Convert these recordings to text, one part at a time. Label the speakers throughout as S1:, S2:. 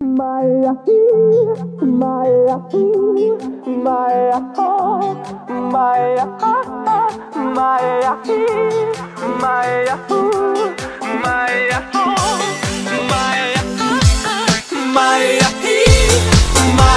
S1: My my my oh my oh my oh my oh my
S2: oh my oh my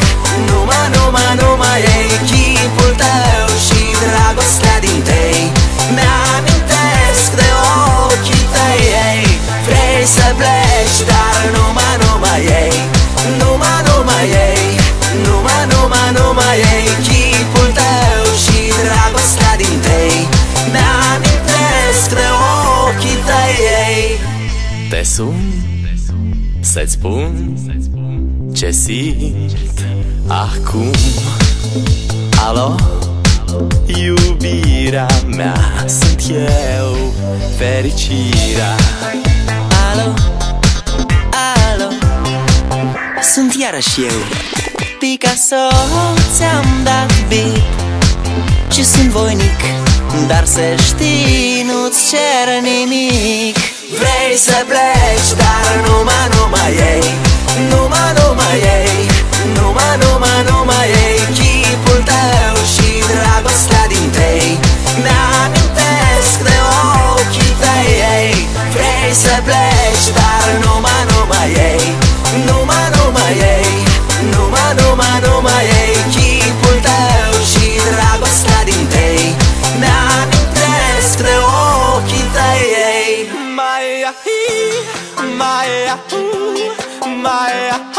S3: Numai, numai, numai ei Chipul tău și dragostea din tei Mi-amintesc de ochii tăi ei. Vrei să pleci, dar numai, numai ei. Numai, numai ei. Numai, numai, numai ei Chipul tău și dragostea din tei Mi-amintesc de ochii tăi ei.
S2: Te sun să-ți spun ce simt acum. Alo? Iubirea mea sunt eu fericirea.
S3: Alo, alo? Sunt iarăși eu. Picasso Ți-am dat bip Și sunt voinic Dar să știi Nu-ți cer nimic. Vrei să pleci Dar numai, numai ei Numai, numai ei Numai, numai, numai ei Chipul tău și dragostea din tei Mi-amintesc de ochii tăi ei Vrei să pleci Dar numai, numai ei. Numai, numai ei Numai, numai, numai ei Chipul tău și dragostea din tei Mi-amintesc de ochii tăi ei.
S1: Maya, Maya, Maya,
S4: my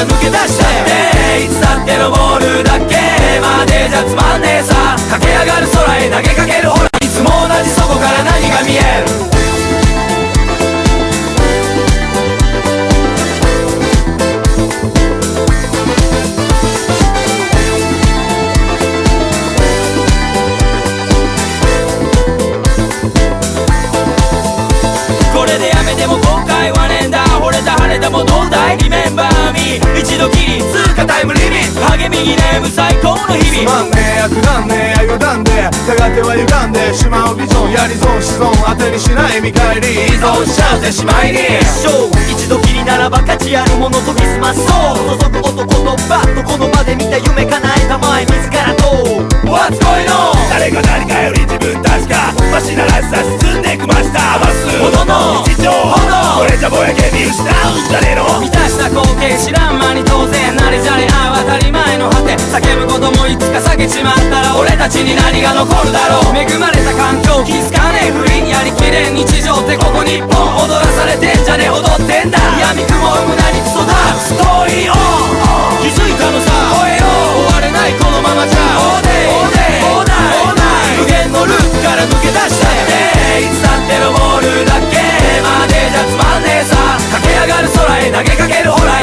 S4: から抜け出して。いつだって登るだけまでじゃつまんねえさ。駆け上がる空へ投げかけるほらいつも同じそこから何が見える。これで度きり通過タイムリミット。励みに眠最高の日々。
S5: まんねえ悪なんねえよだんでやがては歪んでしまうビジョンやり損し損当てにしない見返り
S4: 依存しちゃうぜしまいに。一生一度きりならば価値あるものとキスマスそう。覗く男とバッとこの場で見た夢叶えた前自
S3: ちに何が残るだろう。恵まれた環境気づかねえ。ふりやりきれん日常ってここ日本踊らされてんじゃねえ。踊ってんだ。闇雲生む何クソだ
S4: ストーリーオン気づいたのさ。
S3: 超えよう終われないこのままじゃ。
S4: オーデイ
S3: オーデイ
S4: オーナイ無限のループから抜け出した。っていつだってのボールだけまでじゃつまんねえさ。駆け上がる空へ投げかけるほら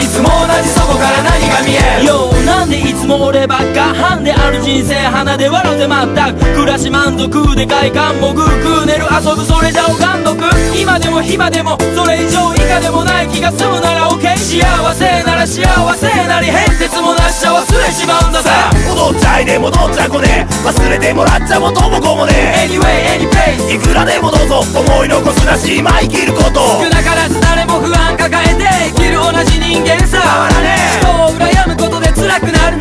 S3: 俺ばっか半である人生鼻で笑うてまったく暮らし満足。で快感もグーグー寝る遊ぶそれじゃおがんどく今でも暇でもそれ以上以下でもない気が済むなら OK 幸せなら幸せなり変哲もなしちゃ忘れちまうんだぜ
S4: さあ戻っちゃいで戻っちゃこね。忘れてもらっちゃ元も子もね。
S3: Anyway, any place
S4: いくらでもどうぞ思い残すなし今生きること。
S3: 少なからず誰も不安抱えて生きる同じ人間さ。
S4: 変わらねえ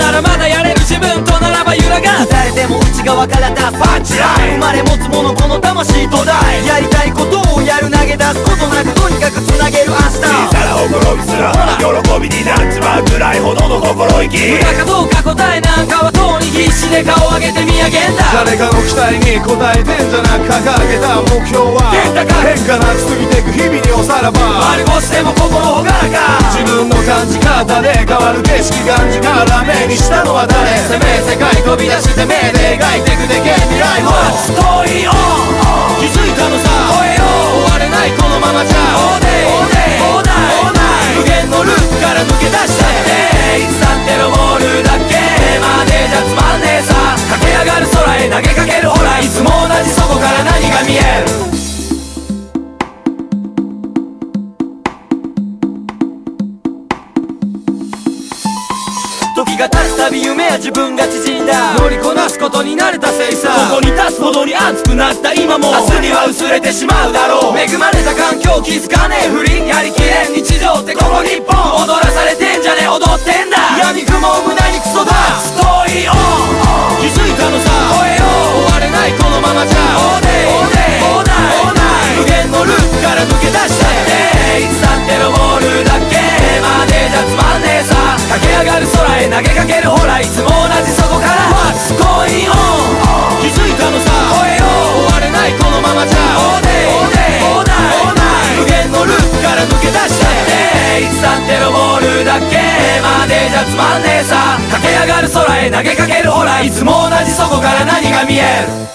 S3: ならまだやれる自分とならば揺らが
S6: 誰でも側から出す
S4: パンチライン。
S3: 生まれ持つものこの魂と
S4: 土台
S6: やりたいことをやる投げ出すことなくとにかくつなげる明日
S4: 小さなほびすら喜びになっちまうぐらいほどの心意気。
S3: 無駄かどうか答えなんかはとうに必死で顔上げて見上げんだ。
S5: 誰かの期待に応えてんじゃなく掲げた目標は
S3: 変
S5: 化なき過ぎてく日々におさらば。
S3: 丸腰でも心ほが。らか
S5: 自分の感じ方で変わる景色がんじから目にしたのは誰。
S3: 攻め世界飛び出して目で描いてくでけ未来を
S4: ストーリーオン気づいたのさ。
S3: 超えよう終われないこのままじゃ。
S4: オーデイ
S3: 時が経つたび夢や自分が縮んだ。乗りこなすことに慣れたせいさ。
S4: ここに立つほどに熱くなった今も。明日には薄れてしまうだろう。
S3: 恵まれた環境気づかねえ。ふりやりきれん日常ってこの日本踊らされてんじゃねえ。踊ってんだ。闇雲を胸にクソだ。
S4: ストーリーオン。投げかけるほらいつも同じそこから。What's going on 気づいたのさ。
S3: 超えよう終われないこのままじゃ。
S4: オーデイ。
S3: オーデイ。
S4: オーナイ。無限のループから抜け出したって。いつだってのボールだけ。までじゃつまんねえさ。駆け上がる空へ投げかけるほらいつも同じそこから何が見える。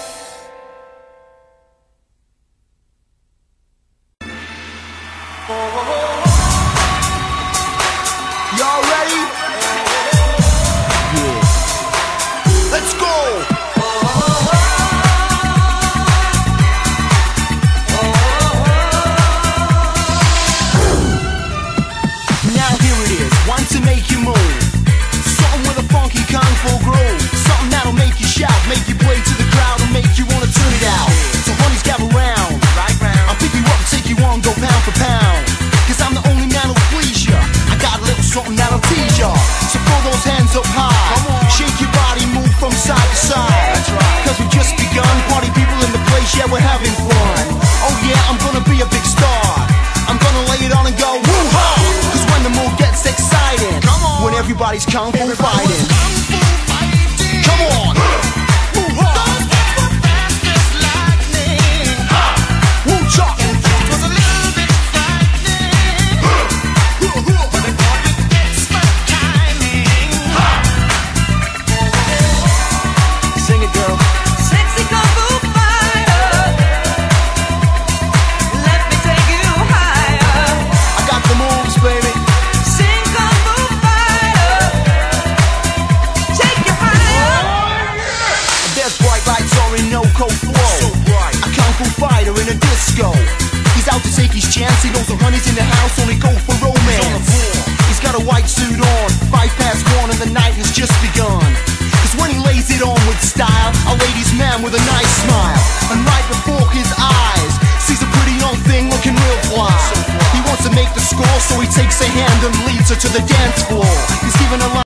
S7: Everybody's kung fu fighting. Out to take his chance. He knows the honey's in the house, only go for romance. He's got a white suit on, five past one, and the night has just begun. Cause when he lays it on with style, a ladies' man with a nice smile. And right before his eyes, sees a pretty young thing looking real fly. He wants to make the score, so he takes her hand and leads her to the dance floor. He's giving her